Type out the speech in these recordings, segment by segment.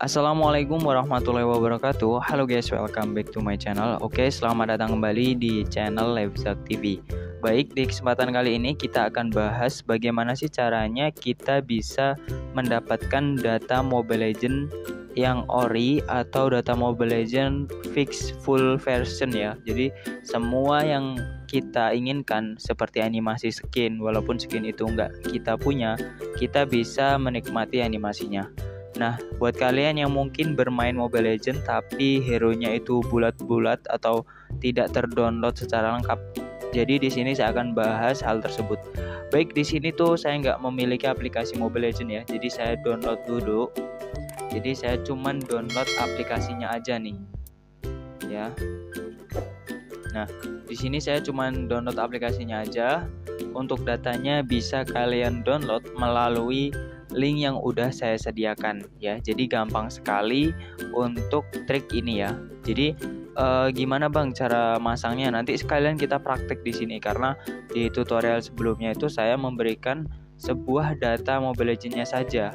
Assalamualaikum warahmatullahi wabarakatuh. Halo guys, welcome back to my channel. Oke, selamat datang kembali di channel Levzak TV Baik, di kesempatan kali ini kita akan bahas bagaimana sih caranya kita bisa mendapatkan data Mobile Legend yang ori atau data Mobile Legend fix full version ya. Jadi semua yang kita inginkan seperti animasi skin walaupun skin itu enggak kita punya kita bisa menikmati animasinya Nah, buat kalian yang mungkin bermain Mobile Legend tapi hero-nya itu bulat-bulat atau tidak terdownload secara lengkap. Jadi di sini saya akan bahas hal tersebut. Baik di sini tuh saya nggak memiliki aplikasi Mobile Legend ya, jadi saya download dulu. Jadi saya cuman download aplikasinya aja nih, ya. Nah, di sini saya cuman download aplikasinya aja. Untuk datanya bisa kalian download melalui link yang udah saya sediakan ya. Jadi gampang sekali untuk trik ini ya. Jadi eh, gimana Bang cara masangnya? Nanti sekalian kita praktek di sini karena di tutorial sebelumnya itu saya memberikan sebuah data Mobile Legends-nya saja.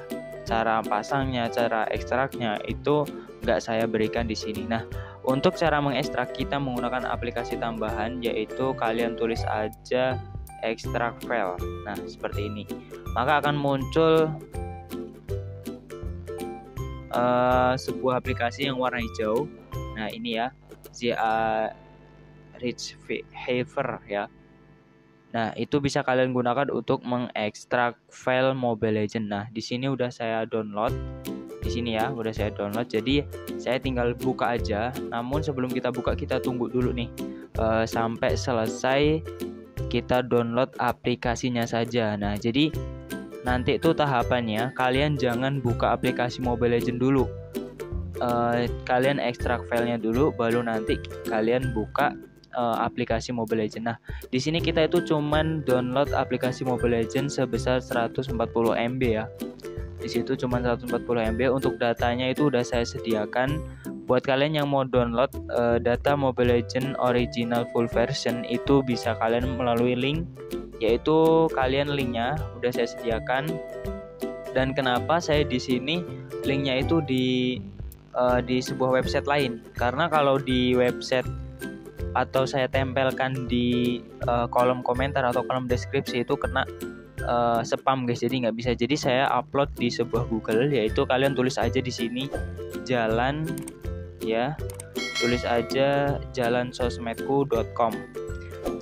Cara pasangnya, cara ekstraknya itu nggak saya berikan di sini. Nah, untuk cara mengekstrak kita menggunakan aplikasi tambahan yaitu kalian tulis aja extract file. Nah, seperti ini. Maka akan muncul uh, sebuah aplikasi yang warna hijau. Nah, ini ya, ZA Rich Haver ya. Nah, itu bisa kalian gunakan untuk mengekstrak file Mobile Legend. Nah, di sini udah saya download. Di sini ya, udah saya download. Jadi, saya tinggal buka aja. Namun sebelum kita buka, kita tunggu dulu nih uh, sampai selesai kita download aplikasinya saja. Nah, jadi nanti itu tahapannya kalian jangan buka aplikasi Mobile Legend dulu. Uh, kalian ekstrak filenya dulu, baru nanti kalian buka uh, aplikasi Mobile Legend. Nah, di sini kita itu cuman download aplikasi Mobile Legend sebesar 140 MB ya. Di situ cuma 140 MB untuk datanya itu udah saya sediakan buat kalian yang mau download uh, data Mobile Legend original full version itu bisa kalian melalui link yaitu kalian linknya udah saya sediakan. Dan kenapa saya di sini? Linknya itu di uh, di sebuah website lain. Karena kalau di website atau saya tempelkan di uh, kolom komentar atau kolom deskripsi itu kena uh, spam guys. Jadi nggak bisa. Jadi saya upload di sebuah Google yaitu kalian tulis aja di sini jalan ya. Tulis aja jalan sosmedku.com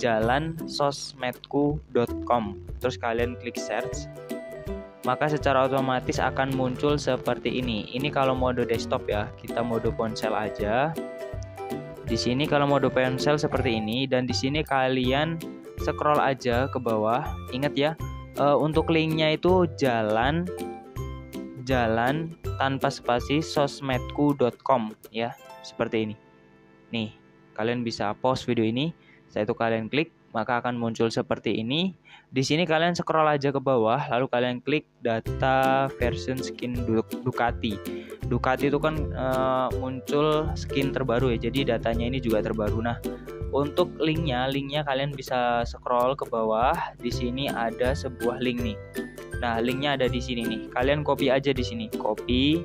jalan sosmedku.com terus kalian klik search maka secara otomatis akan muncul seperti ini. Ini kalau mode desktop ya kita mode ponsel aja. Di sini kalau mode ponsel seperti ini dan di sini kalian scroll aja ke bawah. Ingat ya uh, untuk linknya itu jalan jalan tanpa spasi sosmedku.com ya. Seperti ini. Nih kalian bisa pause video ini. Saya itu kalian klik maka akan muncul seperti ini. Di sini kalian scroll aja ke bawah lalu kalian klik data version skin Ducati. Ducati itu kan e, muncul skin terbaru ya jadi datanya ini juga terbaru. Nah untuk linknya linknya kalian bisa scroll ke bawah. Di sini ada sebuah link nih Nah, linknya ada di sini nih. Kalian copy aja di sini, copy.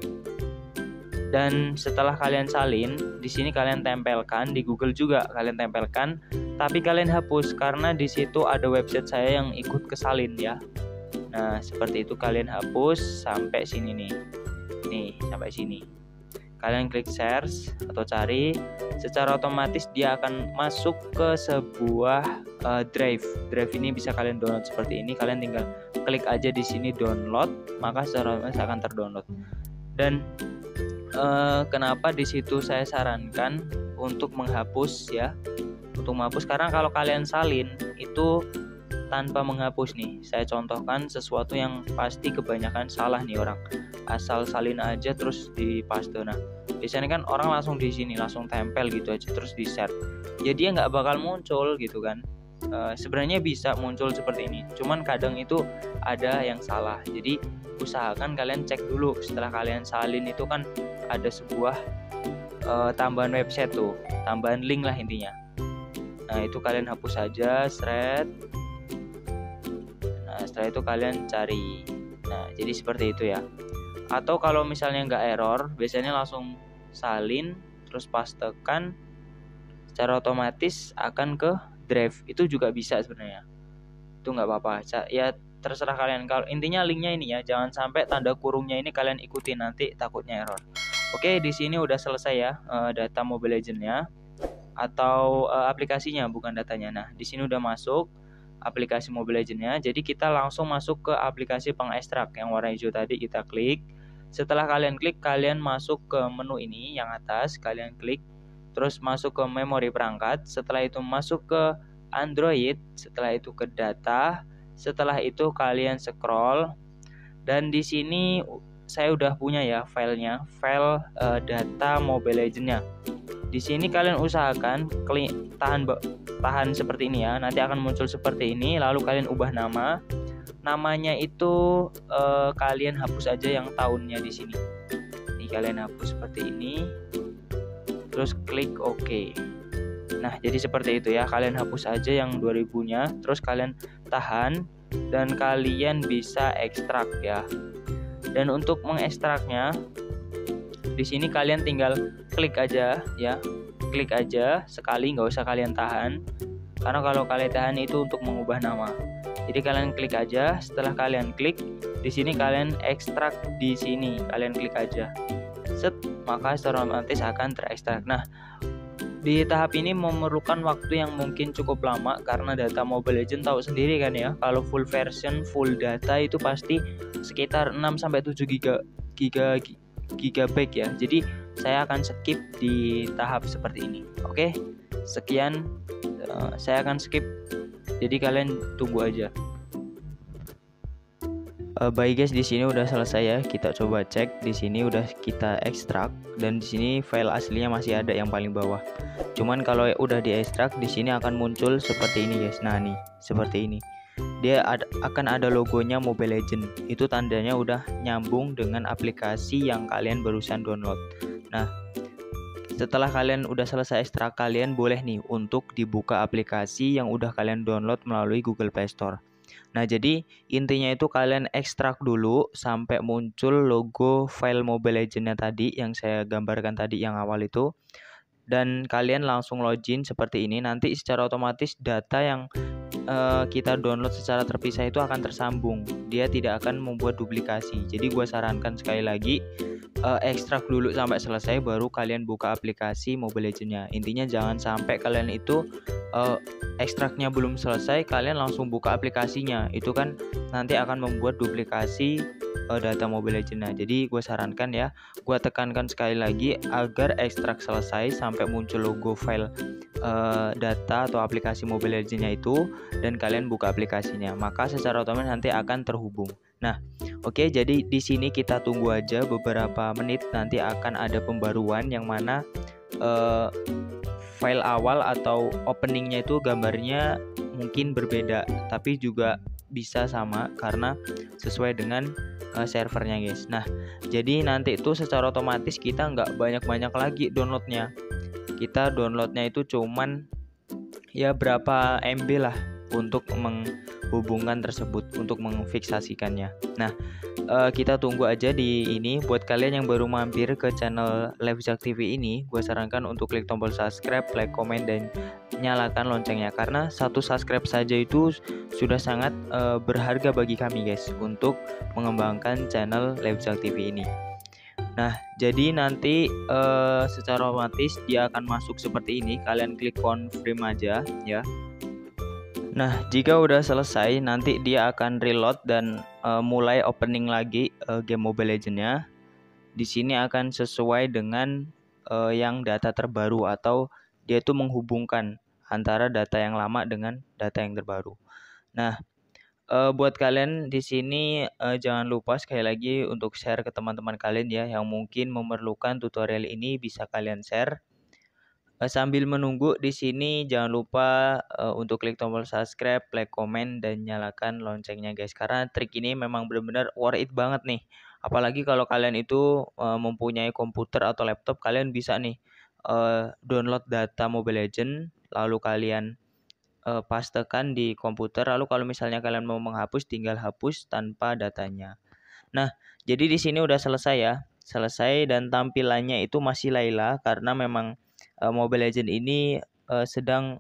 Dan setelah kalian salin, di sini kalian tempelkan di Google juga kalian tempelkan, tapi kalian hapus karena di situ ada website saya yang ikut kesalin ya. Nah, seperti itu kalian hapus sampai sini nih. Nih, sampai sini. Kalian klik search atau cari, secara otomatis dia akan masuk ke sebuah uh, drive. Drive ini bisa kalian download seperti ini. Kalian tinggal klik aja di sini download maka secara otomatis akan terdownload dan eh, kenapa di situ saya sarankan untuk menghapus ya untuk menghapus karena kalau kalian salin itu tanpa menghapus nih. Saya contohkan sesuatu yang pasti kebanyakan salah nih orang. Asal salin aja terus di paste. Nah biasanya kan orang langsung di sini langsung tempel gitu aja terus di jadi ya nggak bakal muncul gitu kan. Uh, sebenarnya bisa muncul seperti ini cuman kadang itu ada yang salah. Jadi usahakan kalian cek dulu setelah kalian salin itu kan ada sebuah uh, tambahan website tuh tambahan link lah intinya. Nah itu kalian hapus saja thread setelah itu kalian cari. Nah jadi seperti itu ya. Atau kalau misalnya nggak error biasanya langsung salin terus pastekan secara otomatis akan ke drive. Itu juga bisa sebenarnya. Itu nggak apa-apa. Ya terserah kalian. Kalau intinya linknya ini ya jangan sampai tanda kurungnya ini kalian ikuti nanti takutnya error. Oke di sini udah selesai ya uh, data Mobile Legendnya atau uh, aplikasinya bukan datanya. Nah di sini udah masuk aplikasi Mobile Legendnya jadi kita langsung masuk ke aplikasi pengekstrak yang warna hijau tadi kita klik. Setelah kalian klik kalian masuk ke menu ini yang atas kalian klik. Terus masuk ke memori perangkat setelah itu masuk ke Android setelah itu ke data setelah itu kalian scroll. Dan di sini saya udah punya ya filenya, file uh, data Mobile Legendnya. Di sini kalian usahakan klik tahan tahan seperti ini ya. Nanti akan muncul seperti ini. Lalu kalian ubah nama. Namanya itu uh, kalian hapus aja yang tahunnya di sini. Ini kalian hapus seperti ini. Terus klik OK. Nah, jadi seperti itu ya. Kalian hapus aja yang 2000-nya, terus kalian tahan dan kalian bisa ekstrak ya. Dan untuk mengekstraknya di sini kalian tinggal klik aja ya. Klik aja sekali nggak usah kalian tahan. Karena kalau kalian tahan itu untuk mengubah nama. Jadi kalian klik aja, setelah kalian klik di sini kalian ekstrak di sini, kalian klik aja. Set, maka secara otomatis akan terekstrak. Nah, di tahap ini memerlukan waktu yang mungkin cukup lama karena data Mobile Legend tahu sendiri kan ya kalau full version full data itu pasti sekitar 6 sampai 7 giga giga gigabyte ya. Jadi saya akan skip di tahap seperti ini. Oke. Sekian uh, saya akan skip. Jadi kalian tunggu aja. Uh, baik guys, di sini udah selesai ya. Kita coba cek. Di sini udah kita ekstrak dan di sini file aslinya masih ada yang paling bawah. Cuman kalau udah di ekstrak di sini akan muncul seperti ini guys. Nah, nih, seperti ini. Dia ad akan ada logonya Mobile Legend. Itu tandanya udah nyambung dengan aplikasi yang kalian barusan download. Nah, setelah kalian udah selesai ekstrak, kalian boleh nih untuk dibuka aplikasi yang udah kalian download melalui Google Play Store. Nah, jadi intinya itu kalian ekstrak dulu sampai muncul logo file Mobile Legends-nya tadi yang saya gambarkan tadi yang awal itu. Dan kalian langsung login seperti ini. Nanti secara otomatis data yang uh, kita download secara terpisah itu akan tersambung. Dia tidak akan membuat duplikasi. Jadi gue sarankan sekali lagi uh, ekstrak dulu sampai selesai baru kalian buka aplikasi Mobile Legends-nya. Intinya jangan sampai kalian itu uh, ekstraknya belum selesai kalian langsung buka aplikasinya. Itu kan nanti akan membuat duplikasi uh, data Mobile Legends. Nah jadi gue sarankan ya gue tekankan sekali lagi agar ekstrak selesai sampai muncul logo file uh, data atau aplikasi Mobile Legends-nya itu dan kalian buka aplikasinya. Maka secara otomatis nanti akan terhubung. Nah oke okay, jadi di sini kita tunggu aja beberapa menit nanti akan ada pembaruan yang mana uh, file awal atau openingnya itu gambarnya mungkin berbeda tapi juga bisa sama karena sesuai dengan uh, servernya guys. Nah jadi nanti itu secara otomatis kita nggak banyak-banyak lagi downloadnya. Kita downloadnya itu cuman ya berapa MB lah untuk menghubungkan tersebut untuk mengfiksasikannya. Nah uh, kita tunggu aja di ini buat kalian yang baru mampir ke channel Live Jack TV ini gue sarankan untuk klik tombol subscribe like comment dan nyalakan loncengnya karena satu subscribe saja itu sudah sangat uh, berharga bagi kami guys untuk mengembangkan channel Live Jack TV ini Nah, jadi nanti uh, secara otomatis dia akan masuk seperti ini. Kalian klik confirm aja ya. Nah, jika udah selesai, nanti dia akan reload dan uh, mulai opening lagi uh, game Mobile Legends-nya. Di sini akan sesuai dengan uh, yang data terbaru atau dia itu menghubungkan antara data yang lama dengan data yang terbaru. Nah, uh, buat kalian di sini uh, jangan lupa sekali lagi untuk share ke teman-teman kalian ya yang mungkin memerlukan tutorial ini bisa kalian share sambil menunggu di sini jangan lupa uh, untuk klik tombol subscribe, like, komen dan nyalakan loncengnya guys. Karena trik ini memang benar-benar worth it banget nih. Apalagi kalau kalian itu uh, mempunyai komputer atau laptop, kalian bisa nih download data Mobile Legend, lalu kalian uh, pastekan di komputer. Lalu kalau misalnya kalian mau menghapus, tinggal hapus tanpa datanya. Nah, jadi di sini udah selesai ya. Selesai dan tampilannya itu masih Laila karena memang uh, Mobile Legend ini uh, sedang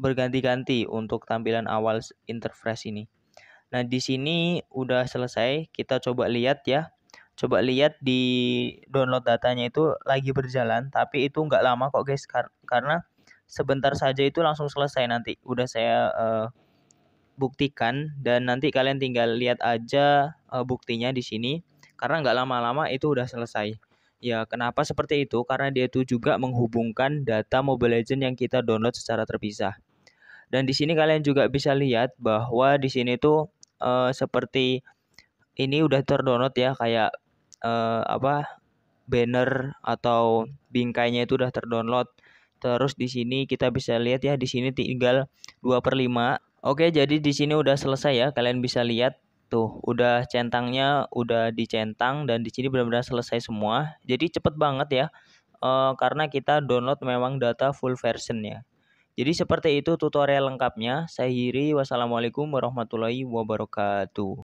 berganti-ganti untuk tampilan awal interface ini. Nah, di sini udah selesai. Kita coba lihat ya. Coba lihat di download datanya itu lagi berjalan, tapi itu nggak lama kok guys, kar karena sebentar saja itu langsung selesai nanti. Udah saya uh, buktikan dan nanti kalian tinggal lihat aja uh, buktinya di sini karena nggak lama-lama itu udah selesai. Ya, kenapa seperti itu? Karena dia itu juga menghubungkan data Mobile Legend yang kita download secara terpisah. Dan di sini kalian juga bisa lihat bahwa di sini tuh uh, seperti ini udah terdownload ya kayak uh, apa banner atau bingkainya itu udah terdownload. Terus di sini kita bisa lihat ya di sini tinggal 2 per 5 Oke, jadi di sini udah selesai ya. Kalian bisa lihat tuh, udah centangnya udah dicentang dan di sini benar-benar selesai semua. Jadi cepet banget ya. Uh, karena kita download memang data full version ya. Jadi seperti itu tutorial lengkapnya. Saya Hiri, wassalamualaikum warahmatullahi wabarakatuh.